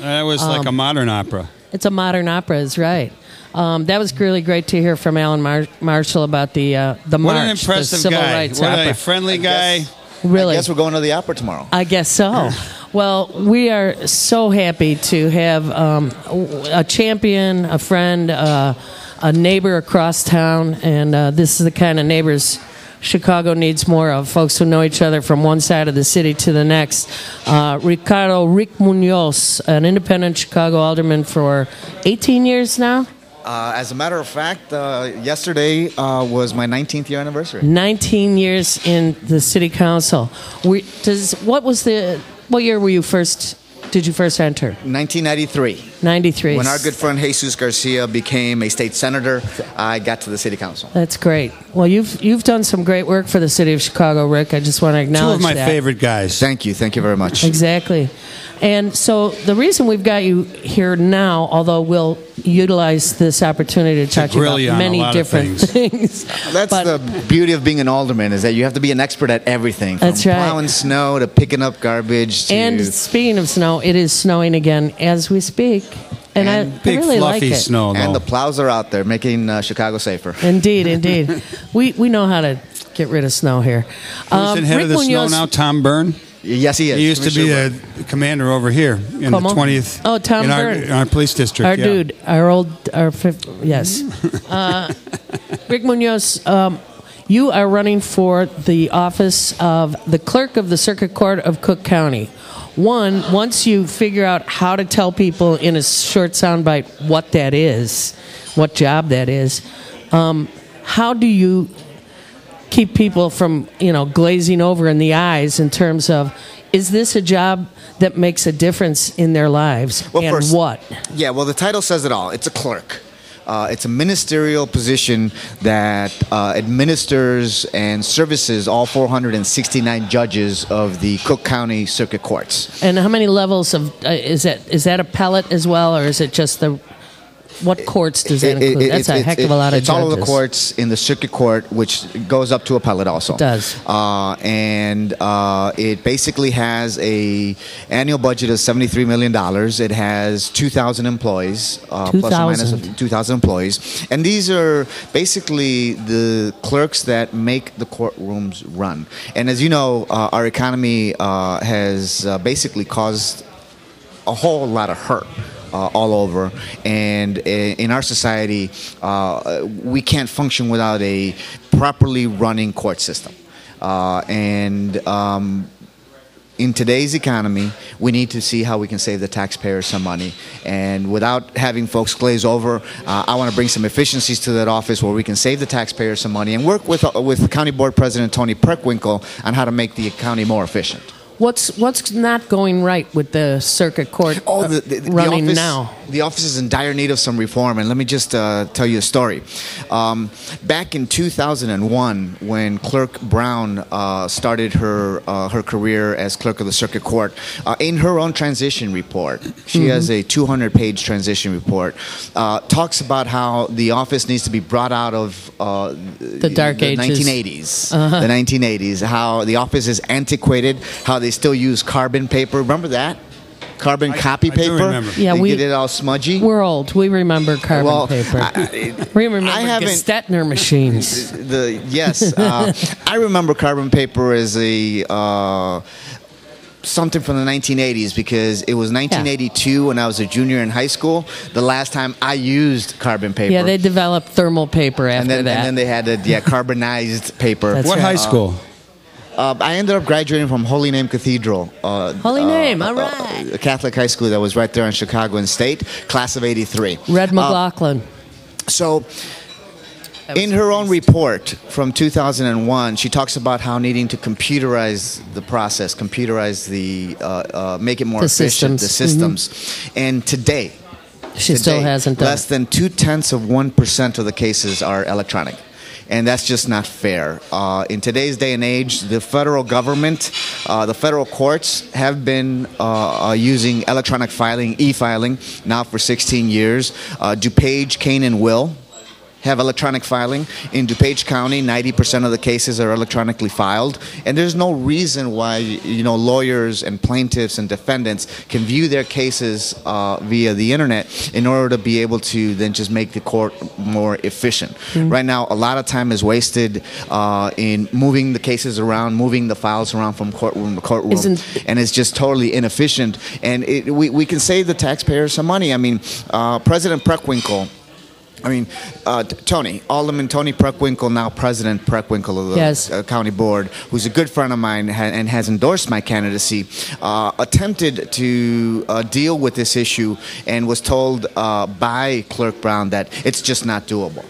That was like a modern opera. It's a modern opera, is right. Um, that was really great to hear from Alan Mar- Marshall about the uh, the What march, an impressive the civil guy. rights what opera. a friendly guy. guess- really, I guess we're going to the opera tomorrow. I guess so. Well, we are so happy to have um, a champion, a friend, uh, a neighbor across town, and uh, this is the kind of neighbors Chicago needs more of. Folks who know each other from one side of the city to the next. Uh, Ricardo Rick Munoz, an independent Chicago alderman for 18 years now. Uh, as a matter of fact, uh, yesterday uh, was my 19th year anniversary. 19 years in the city council. We, does what was the what year were you first? Did you first enter? 1993. 93. When our good friend Jesus Garcia became a state senator, I got to the city council. That's great. Well, you've you've done some great work for the city of Chicago, Rick. I just want to acknowledge Two acknowledge of my that. favorite guys. Thank you. Thank you very much. Exactly. And so the reason we've got you here now, although we'll utilize this opportunity to talk to you about you on a many lot of different things. That's But- the beauty of being an alderman is that you have to be an expert at everything. From That's right. plowing snow to picking up garbage to And speaking of snow, it is snowing again as we speak, and, And I, Big I really fluffy like it. snow, though. and the plows are out there making uh, Chicago safer. Indeed, indeed. we we know how to get rid of snow here. Who's Um, in head Rick of the snow now? Tom Byrne. Yes, he is. He used to be Commissioner the commander over here in Como? the 20th. Oh, Tom in our, Byrne. in our police district. Our yeah. dude, our old, our fifth, yes. Uh, Rick Munoz, um, you are running for the office of the clerk of the Circuit Court of Cook County. One, once you figure out how to tell people in a short soundbite what that is, what job that is, um, how do you keep people from you know glazing over in the eyes in terms of is this a job that makes a difference in their lives Well, and first- what Yeah, well, the title says it all. It's a clerk. Uh, it's a ministerial position that uh, administers and services all 469 judges of the Cook County Circuit Courts. And how many levels of uh, is that? Is that appellate as well, or is it just the? What courts does that It- it- include? That's a it's- heck of a lot of It's judges. all of the courts in the circuit court, which goes up to appellate also. It does. Uh, and uh, it basically has a annual budget of seventy three million dollars. It has two thousand employees, uh, plus or minus 2,000. two thousand employees, and these are basically the clerks that make the courtrooms run. And as you know, uh, our economy uh, has uh, basically caused a whole lot of hurt uh, all over. And in our society, uh, we can't function without a properly running court system. Uh, and um, in today's economy, we need to see how we can save the taxpayers some money. And without having folks glaze over, uh, I want to bring some efficiencies to that office where we can save the taxpayers some money and work with, uh, with County Board President Toni Preckwinkle on how to make the county more efficient. What's what's not going right with the circuit court Oh, the, the, the running office, now? The office is in dire need of some reform, and let me just uh, tell you a story. Um, back in 2001, when Clerk Brown uh, started her uh, her career as clerk of the circuit court, uh, in her own transition report, she Mm-hmm. has a 200-page transition report, uh, talks about how the office needs to be brought out of uh, The dark the ages. 1980s. Uh-huh. The 1980s. How the office is antiquated. How they still use carbon paper. Remember that? Carbon I- copy I paper. remember. Yeah, They we- get it all smudgy. We're old. We remember carbon Well, paper. I- we remember I haven't- Gestetner machines. the yes, uh, I remember carbon paper as a. Uh, Something from the 1980s because it was 1982 when I was a junior in high school. The last time I used carbon paper. Yeah, they developed thermal paper after and then, that. and then they had the yeah, carbonized paper. That's What right. high school? Uh, I ended up graduating from Holy Name Cathedral. Uh, Holy uh, Name, all uh, right. a Catholic high school that was right there in Chicago and State, class of 83. Red Uh, McLaughlin. so, in her own report from 2001, she talks about how needing to computerize the process, computerize the, uh, uh, make it more The efficient, systems. Mm-hmm. the systems. And today, she still hasn't done less it. than two tenths of one percent of the cases are electronic. And that's just not fair. Uh, in today's day and age, the federal government, uh, the federal courts have been uh, uh, using electronic filing, e filing, now for 16 years. Uh, DuPage, Kane, and Will have electronic filing. In DuPage County, 90% of the cases are electronically filed, and there's no reason why you know lawyers and plaintiffs and defendants can view their cases uh, via the internet in order to be able to then just make the court more efficient. Right now, a lot of time is wasted uh, in moving the cases around, moving the files around from courtroom to courtroom, Isn't- and it's just totally inefficient. And it, we, we can save the taxpayers some money. I mean, uh, President Preckwinkle. I mean, uh, Toni, Alderman Toni Preckwinkle, now President Preckwinkle of the Yes. uh, county board, who's a good friend of mine ha- and has endorsed my candidacy, uh, attempted to uh, deal with this issue and was told uh, by Clerk Brown that it's just not doable.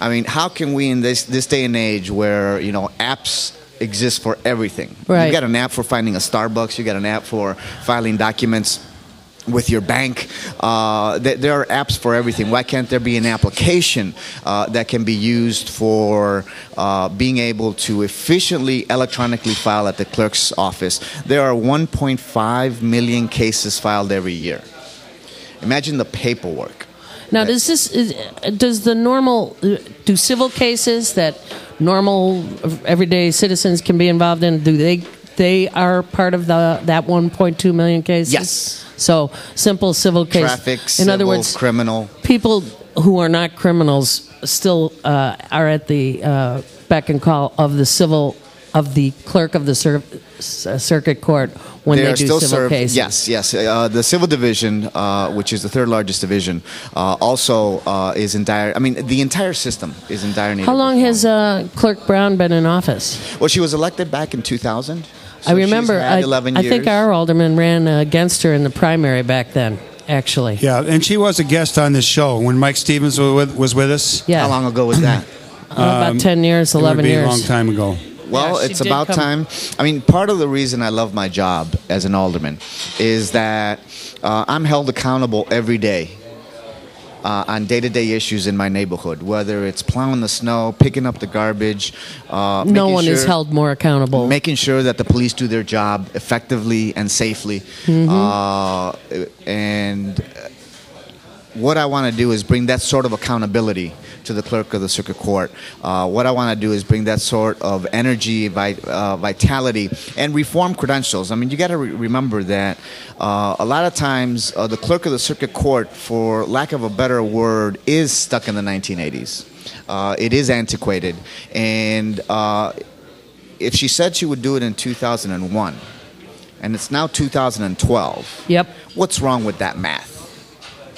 I mean, how can we in this this day and age where you know apps exist for everything? Right. You got an app for finding a Starbucks. You got an app for filing documents with your bank. Uh, th- there are apps for everything. Why can't there be an application uh, that can be used for uh, being able to efficiently electronically file at the clerk's office? There are 1.5 million cases filed every year. Imagine the paperwork. Now, does this is, does the normal do civil cases that normal everyday citizens can be involved in? Do they they are part of the that 1.2 million cases? Yes. So simple civil case. Traffic, in civil, other words, criminal. people who are not criminals still uh, are at the uh, beck and call of the civil of the clerk of the cir- uh, circuit court when they, are do civil served. cases. Yes, yes. Uh, the civil division, uh, which is the third largest division, uh, also uh, is in dire. I mean, the entire system is in dire need. How long reform. has uh, Clerk Brown been in office? Well, she was elected back in 2000. So I remember. She's had I, 11 I think our alderman ran uh, against her in the primary back then. Actually, Yeah, and she was a guest on this show when Mike Stevens was with, was with us. yeah, How long ago was that? Uh, about ten years, It would eleven be years. a long time ago. Well, Yeah, it's about come- time. I mean, part of the reason I love my job as an alderman is that uh, I'm held accountable every day uh, on day-to-day issues in my neighborhood, whether it's plowing the snow, picking up the garbage. Uh, No one is held more accountable. making sure that the police do their job effectively and safely. Mm-hmm. Uh, and what I want to do is bring that sort of accountability to the clerk of the circuit court. Uh, what I want to do is bring that sort of energy, uh, vitality, and reform credentials. I mean, you got to re- remember that uh, a lot of times uh, the clerk of the circuit court, for lack of a better word, is stuck in the 1980s. Uh, it is antiquated, and uh, if she said she would do it in 2001, and it's now 2012, Yep. what's wrong with that math?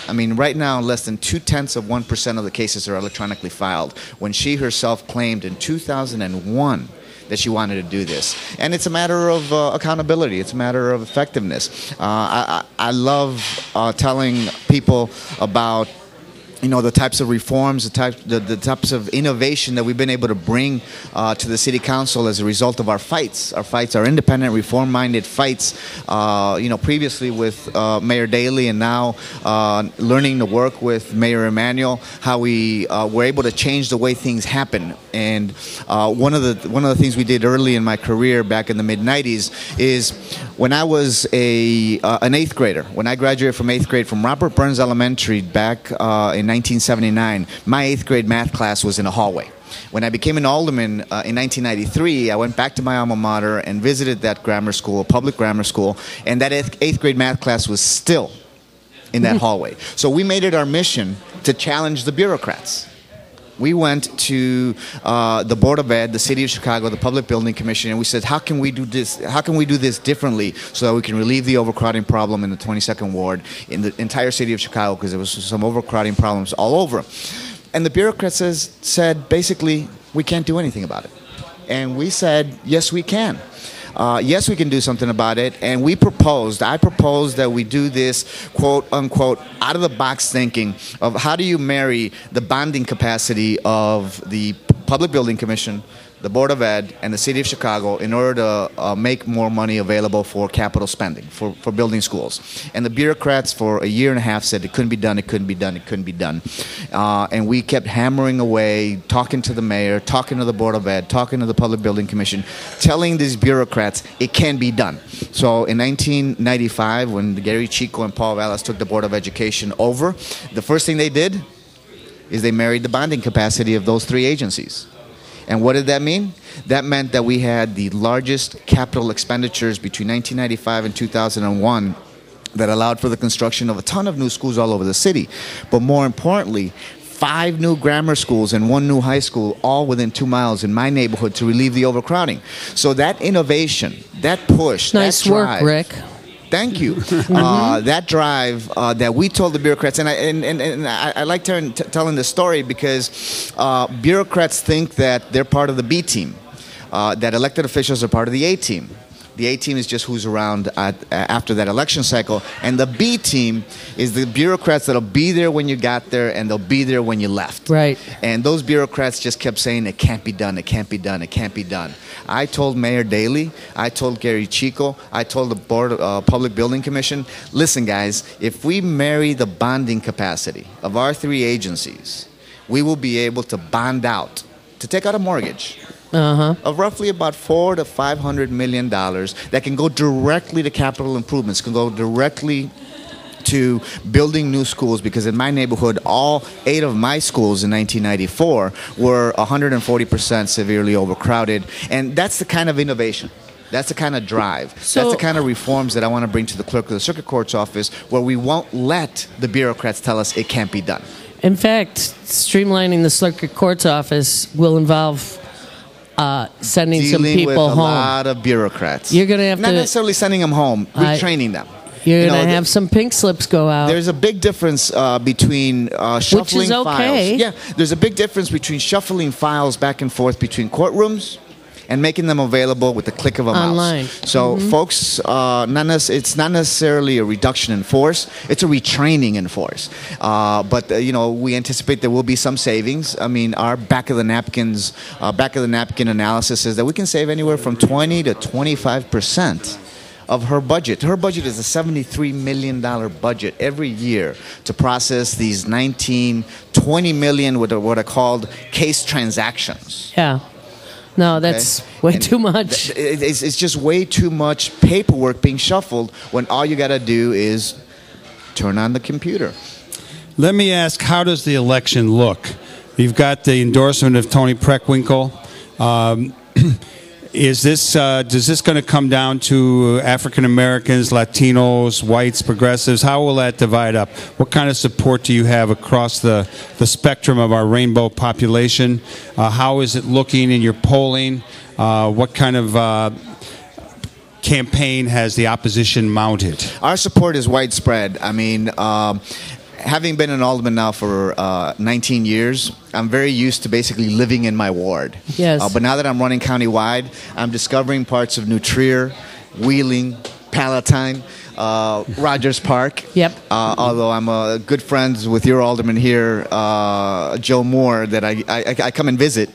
I mean, right now, less than two tenths of 1% of the cases are electronically filed, when she herself claimed in 2001 that she wanted to do this. And it's a matter of uh, accountability, it's a matter of effectiveness. Uh, I, I, love uh, telling people about you know the types of reforms, the types, the, the types of innovation that we've been able to bring uh, to the city council as a result of our fights. Our fights, our independent, reform-minded fights. Uh, you know, previously with uh, Mayor Daley, and now uh, learning to work with Mayor Emanuel, how we uh, were able to change the way things happen. And uh, one of the one of the things we did early in my career back in the mid '90s is when I was a an eighth grader. When I graduated from eighth grade from Robert Burns Elementary back in 1979, my eighth grade math class was in a hallway. When I became an alderman uh, in 1993, I went back to my alma mater and visited that grammar school, a public grammar school, and that eighth, eighth grade math class was still in that hallway. So we made it our mission to challenge the bureaucrats. We went to uh, the Board of Ed, the City of Chicago, the Public Building Commission, and we said, "How can we do this? How can we do this differently so that we can relieve the overcrowding problem in the 22nd Ward, in the entire city of Chicago, because there was some overcrowding problems all over." And the bureaucrats said, basically, we can't do anything about it. And we said, yes, we can. Uh, yes, we can do something about it. And we proposed, I proposed that we do this quote unquote out of the box thinking of how do you marry the bonding capacity of the Public Building Commission, the Board of Ed, and the City of Chicago in order to uh, make more money available for capital spending, for, for building schools. And the bureaucrats for a year and a half said it couldn't be done, it couldn't be done, it couldn't be done. Uh, and we kept hammering away, talking to the mayor, talking to the Board of Ed, talking to the Public Building Commission, telling these bureaucrats it can be done. So in 1995, when Gery Chico and Paul Vallas took the Board of Education over, the first thing they did is they married the bonding capacity of those three agencies. And what did that mean? That meant that we had the largest capital expenditures between 1995 and 2001 that allowed for the construction of a ton of new schools all over the city. But more importantly, five new grammar schools and one new high school, all within two miles in my neighborhood to relieve the overcrowding. So that innovation, that push, Nice that work, Rick. Thank you. uh, that drive uh, that we told the bureaucrats, and I, and, and, and I, I like telling, t- telling this story because uh, bureaucrats think that they're part of the B team, uh, that elected officials are part of the A team. The A team is just who's around at, after that election cycle, and the B team is the bureaucrats that'll be there when you got there and they'll be there when you left. Right. And those bureaucrats just kept saying it can't be done, it can't be done, it can't be done. I told Mayor Daley, I told Gery Chico, I told the Board of uh, Public Building Commission, listen, guys, if we marry the bonding capacity of our three agencies, we will be able to bond out, to take out a mortgage Uh-huh. of roughly about four to five hundred million dollars that can go directly to capital improvements, can go directly to building new schools because in my neighborhood all eight of my schools in 1994 were 140% severely overcrowded and that's the kind of innovation that's the kind of drive. So- that's the kind of reforms that I want to bring to the clerk of the circuit court's office where we won't let the bureaucrats tell us it can't be done. In fact, streamlining the circuit court's office will involve uh, sending some people a home. lot of bureaucrats. You're gonna have Not to- necessarily sending them home, retraining them. You're You going know, to have some pink slips go out. There's a big difference uh, between uh, shuffling okay. files. Yeah, there's a big difference between shuffling files back and forth between courtrooms and making them available with the click of a Online. mouse. So, folks, uh, not it's not necessarily a reduction in force; it's a retraining in force. Uh, but uh, you know, we anticipate there will be some savings. I mean, our back of the napkins, uh, back of the napkin analysis is that we can save anywhere from 20 to 25 percent of her budget. Her budget is a $73 million budget every year to process these 19, 20 million what are, what are called case transactions. yeah. No, that's way And too much. th- it- It's, it's just way too much paperwork being shuffled when all you got to do is turn on the computer. Let me ask, how does the election look? You've got the endorsement of Toni Preckwinkle. Um, is this uh, does this going to come down to African Americans, Latinos, whites, progressives? How will that divide up? What kind of support do you have across the, the spectrum of our rainbow population? Uh, how is it looking in your polling? Uh, what kind of uh, campaign has the opposition mounted? Our support is widespread. I mean, um, having been an alderman now for uh, 19 years, I'm very used to basically living in my ward. Yes. Uh, but now that I'm running countywide, I'm discovering parts of New Trier, Wheeling, Palatine. Uh, Rogers Park. Yep. Uh, although I'm uh, good friends with your alderman here, uh, Joe Moore, that I, I, I come and visit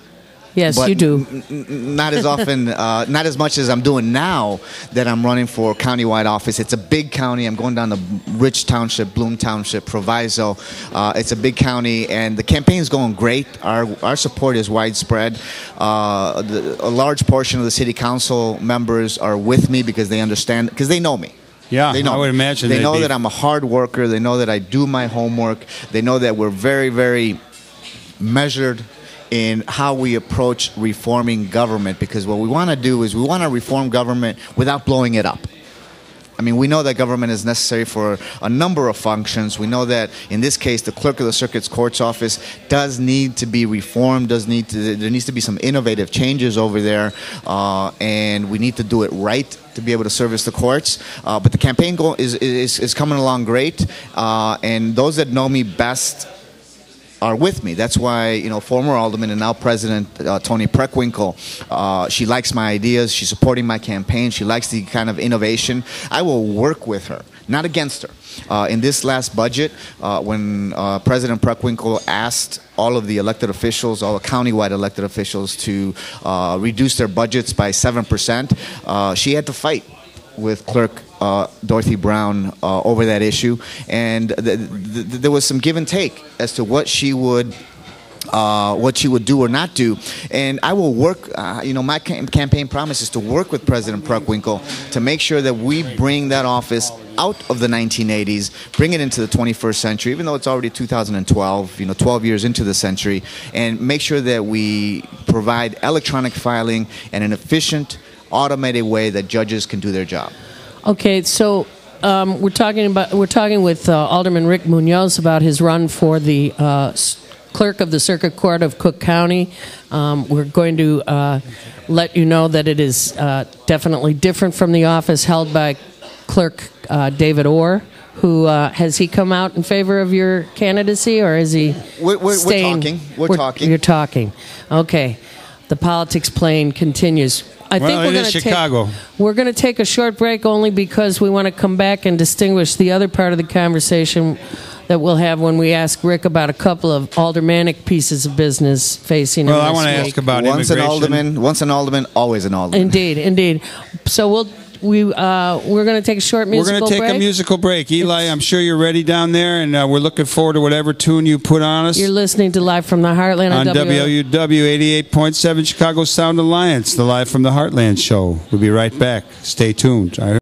yes, but you do. n- n- not as often, uh, not as much as I'm doing now that I'm running for countywide office. It's a big county. I'm going down to Rich Township, Bloom Township, Proviso. Uh, it's a big county, and the campaign is going great. Our our support is widespread. Uh, the, a large portion of the city council members are with me because they understand, because they know me. Yeah, They know I would imagine They know be- that I'm a hard worker. They know that I do my homework. They know that we're very, very measured in how we approach reforming government because what we want to do is we want to reform government without blowing it up. I mean, we know that government is necessary for a number of functions. We know that in this case, the clerk of the circuit's court's office does need to be reformed. Does need to there needs to be some innovative changes over there, uh, and we need to do it right to be able to service the courts. Uh, but the campaign goal is, is is coming along great, uh, and those that know me best are with me. That's why you know former alderman and now president uh, Toni Preckwinkle. Uh, she likes my ideas. She's supporting my campaign. She likes the kind of innovation. I will work with her, not against her. Uh, in this last budget, uh, when uh, President Preckwinkle asked all of the elected officials, all the countywide elected officials, to uh, reduce their budgets by seven percent, uh, she had to fight with Clerk uh, Dorothy Brown uh, over that issue, and th- th- there was some give and take as to what she would. Uh, what she would do or not do, and I will work. Uh, you know, my cam- campaign promise is to work with President Preckwinkle to make sure that we bring that office out of the 1980s, bring it into the 21st century, even though it's already 2012, you know, 12 years into the century, and make sure that we provide electronic filing and an efficient, automated way that judges can do their job. Okay, so um, we're talking about we're talking with uh, Alderman Rick Munoz about his run for the uh, clerk of the Circuit Court of Cook County. Um, we're going to uh, let you know that it is uh, definitely different from the office held by Clerk uh, David Orr. Who uh, has he come out in favor of your candidacy, or is he? We're- we're- we're talking. We're talking. You're talking. Okay, the politics plane continues. I Well, think we're going to Chicago. we're going to take a short break only because we want to come back and distinguish the other part of the conversation that we'll have when we ask Rick about a couple of aldermanic pieces of business facing Well, him I want to ask about once an alderman, once an alderman, always an alderman. Indeed, indeed. So we'll we uh, we're going to take a short musical. We're going to take break. a musical break. Eli, I'm sure you're ready down there, and uh, we're looking forward to whatever tune you put on us You're listening to live from the Heartland on W- WLUW 88.7 Chicago Sound Alliance, the Live from the Heartland show. We'll be right back. Stay tuned. I